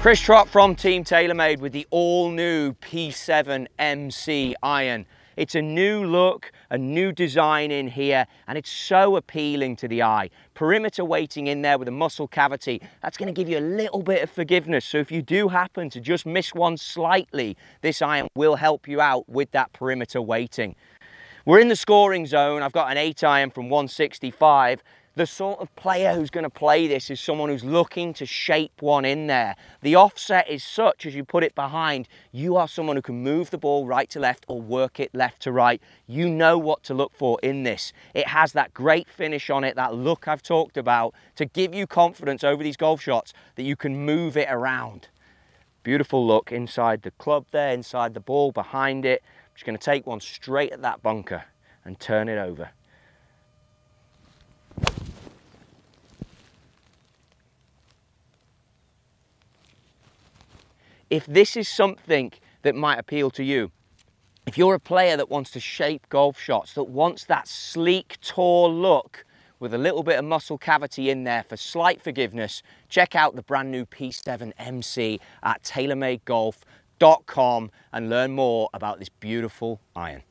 Chris Trott from Team TaylorMade with the all new P7 MC iron. It's a new look, a new design in here, and it's so appealing to the eye. Perimeter weighting in there with a muscle cavity, that's gonna give you a little bit of forgiveness. So if you do happen to just miss one slightly, this iron will help you out with that perimeter weighting. We're in the scoring zone. I've got an eight iron from 165 the sort of player who's going to play this is someone who's looking to shape one in there. The offset is such as you put it behind, you are someone who can move the ball right to left or work it left to right. You know what to look for in this. It has that great finish on it, that look I've talked about, to give you confidence over these golf shots that you can move it around. Beautiful look inside the club there, inside the ball, behind it. I'm just going to take one straight at that bunker and turn it over. If this is something that might appeal to you, if you're a player that wants to shape golf shots, that wants that sleek, tall look with a little bit of muscle cavity in there for slight forgiveness, check out the brand new P7 MC at TaylorMadeGolf.com and learn more about this beautiful iron.